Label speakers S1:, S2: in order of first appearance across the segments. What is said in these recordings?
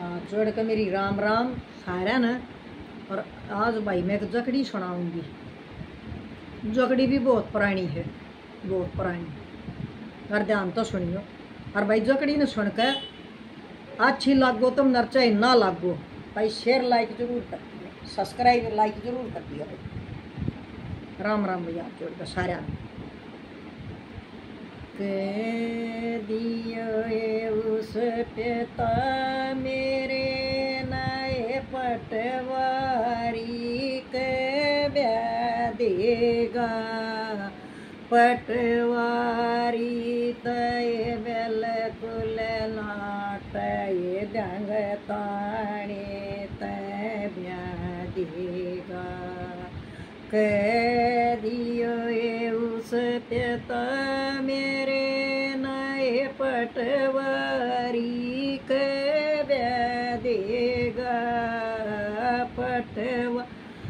S1: जोड़ के मेरी राम राम सारा न, और आज भाई मैं एक जकड़ी सुनाऊँगी। जकड़ी भी बहुत पुरानी है, बहुत पुरानी। और ध्यान तो सुनियो और भाई जकड़ी ने सुन के अच्छी लागो, तुम नरचाई ना लागो। भाई शेयर लाइक ज़रूर कर दियो सब्सक्राइब लाइक ज़रूर कर दियो। भाई राम राम भैया, जोड़ के सारा के दियो उस पिता मेरे नए पटवारी के देगा। पटवारी तय बिल्कुल ये डंग ताणे तय देगा। कह दियो ये उस पिता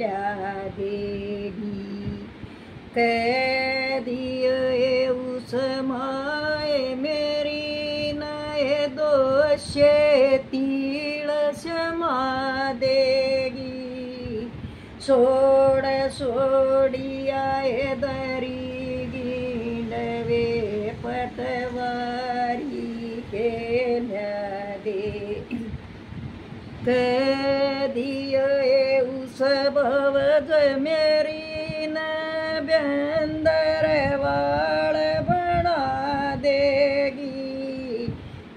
S1: ल्या कह ये उस माए मेरी नए दोषे तीड़ क्षमा देगी सोड़ सोड़िया दरी गिंडवे पटवारी के दे कह दियो ये उस भवज मेरी न व्यंदर वाड़ बना देगी।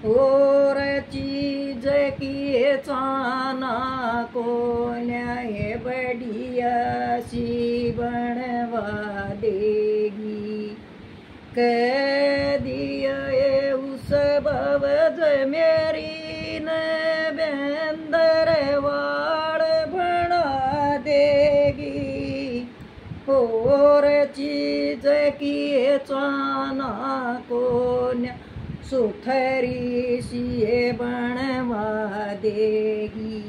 S1: और चीज़ की चाना को न्याय बढ़िया सी बनवा देगी। कह दिया उस भवज मेरी और चीज़ की चाना को सुथरी सी बनवा देगी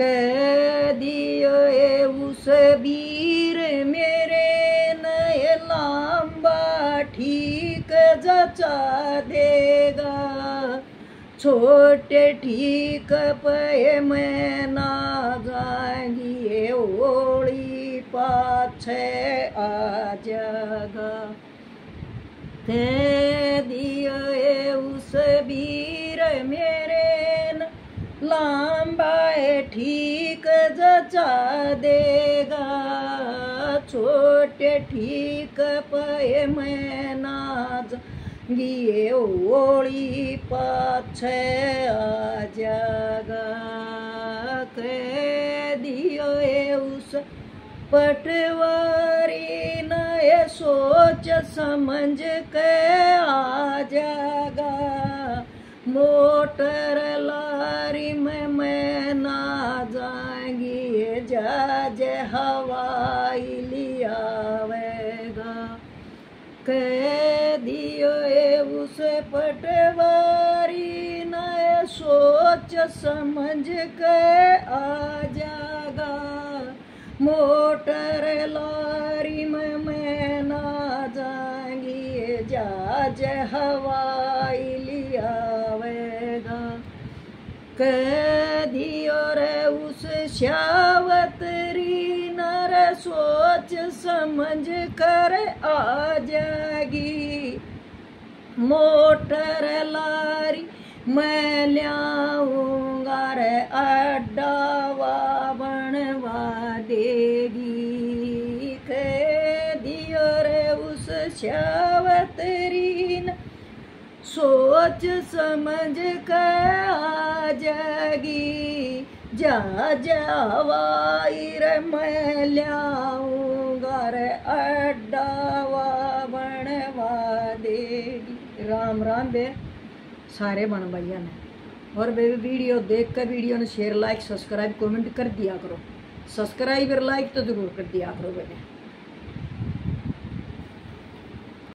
S1: कह दियो ये उस वीर मेरे नए लांबा ठीक जचा देगा। छोटे ठीक पे मैं ना पाछे आ जागा कह दियो उस वीर मेरे लांबा ठीक जचा देगा। छोटे ठीक पे मैं नाज। गिए ओली पाछे आ जागा दियो ये उस पटवारी नए सोच समझ के आ जागा मोटर लारी में मैं ना जाएँगी जहाज़ हवाई लियावेगा कह दियो ये उस पटवारी नए सोच समझ के आ जागा मोटर लारी में मैं ना जाएँगी जहाज़ हवाई लियावेगा कह दियो रे उस श्यावतरी नर सोच समझ कर आ जाएगी। मोटर लारी मैं लियाऊँगा रे अड्डावा उस सोच समझ कर आ जाएगी। जा जावाई रे, मैं लियाऊँगा रे, अड्डावा बनवा देगी। राम राम बे, सारे बन भैया ने। और बेबी वीडियो देख कर वीडियो ने शेयर, लाइक, सब्सक्राइब, कमेंट कर दिया करो। सब्सक्राइब और लाइक तो ज़रूर कर दिया करो बेटे